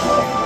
Oh.